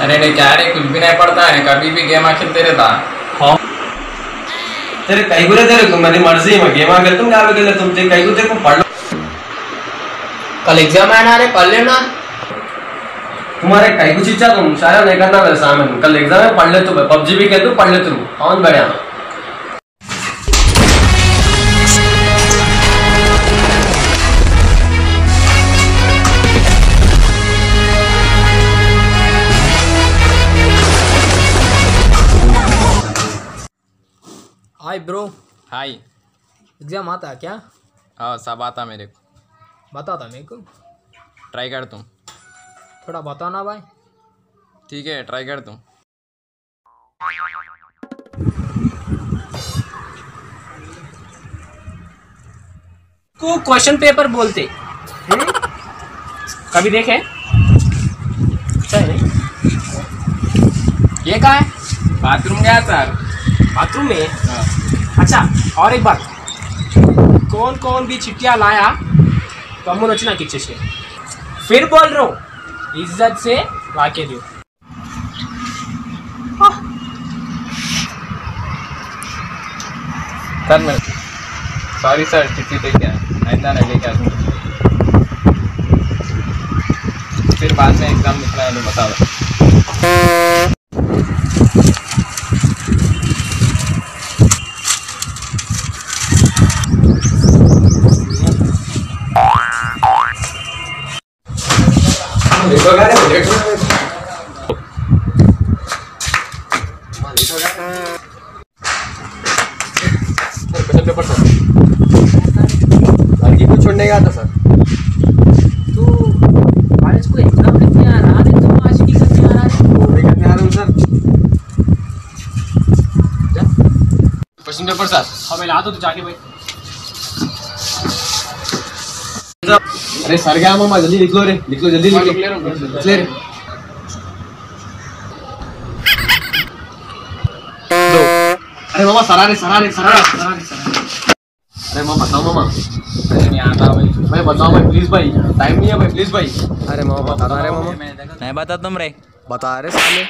अरे नहीं क्या रे कुछ भी नहीं पड़ता है कभी भी गेम खेलते रहता हाँ। तेरे कई गुरे तेरे को मेरी मर्ज़ी है मैं गेम आ गया तुम क्या गए तुम तेरे कई तेरे को पढ़ लो। कल एग्ज़ाम है ना रे पढ़ लेना। तुम्हारे कई कुछ इच्छा तुम सारा नहीं करना मेरे सामने। कल एग्ज़ाम है पढ़ ले तू पबजी भी खेल तू पढ़ ले तू। कौन बढ़िया? हाय ब्रो हाय एग्ज़ाम आता है क्या? हाँ सब आता मेरे को। बता था मेरे को। ट्राई कर तुम थोड़ा बताना भाई। ठीक है ट्राई कर तुम को क्वेश्चन पेपर बोलते? कभी देखे? अच्छा है? ये कहा है? बाथरूम गया सर बाथरूम में? अच्छा और एक बात। कौन कौन भी चिट्ठिया लाया तो कमोन रचना किच्छे से फिर बोल रहा हूँ इज़्ज़त से वाके दियो। सर मैं सॉरी सर चिट्ठी लेके आया। इतना नहीं लेके आया। फिर बाद में एग्ज़ाम निकला है तो बता दो क्वेश्चन पेपर सर लड़की को छोड़ने गया था सर। तो कॉलेज को एग्ज़ाम लिखने आ रहा है आज की करने आ रहा है। मैं करने आ रहा हूँ सर क्वेश्चन पेपर सर। हमें ला दो तो जाके भाई। अरे सर क्या मामा जल्दी लिख लो रे। लिख लो जल्दी लिख लो लिख ले रे अरे मामा सरा रे। सरा रे सरा रे सरा रे सरा रे। अरे मैं बताओ मामा? अरे नहीं आता भाई। मैं बताओ भाई प्लीज़ भाई टाइम नहीं है भाई प्लीज़ भाई। अरे मामा बता रहा है मामा। नहीं बता तुम रे। बता रहे साले।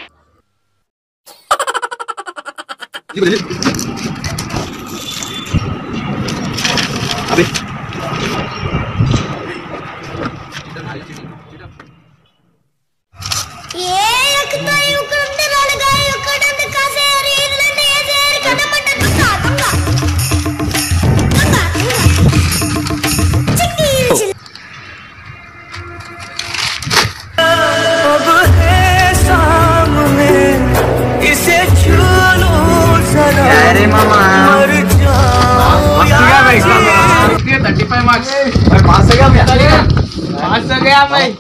अबे। अरे मामा। मर थर्टी फाइव मार्क्स भाई पास हो गया मैं पास हो गया भाई।